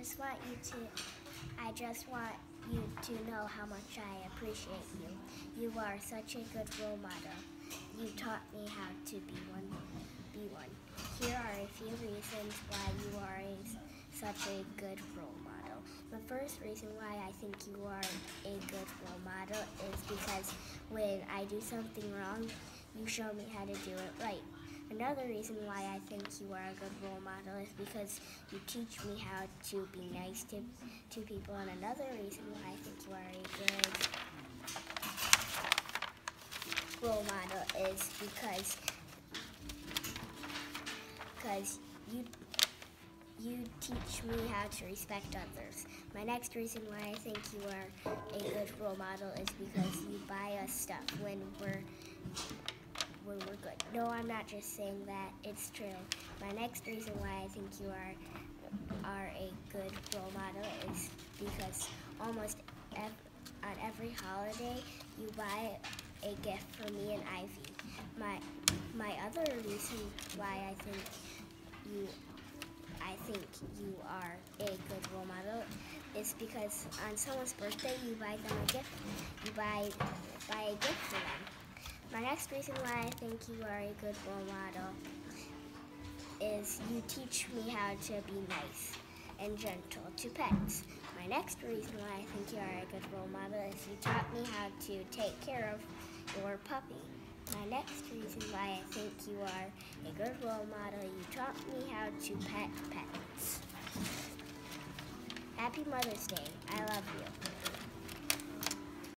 just want you to I just want you to know how much I appreciate you. You are such a good role model. You taught me how to be one. Be one. Here are a few reasons why you are a, such a good role model. The first reason why I think you are a good role model is because when I do something wrong, you show me how to do it right. Another reason why I think you are a good role model is because you teach me how to be nice to, to people. And another reason why I think you are a good role model is because because you you teach me how to respect others. My next reason why I think you are a good role model is because you buy us stuff when we're when we're good. No, I'm not just saying that. It's true. My next reason why I think you are are a good role model is because almost ev on every holiday you buy a gift for me and Ivy. My my other reason why I think you I think you are a good role model is because on someone's birthday you buy them a gift. You buy buy a gift for them. Next reason why I think you are a good role model is you teach me how to be nice and gentle to pets. My next reason why I think you are a good role model is you taught me how to take care of your puppy. My next reason why I think you are a good role model, you taught me how to pet pets. Happy Mother's Day. I love you.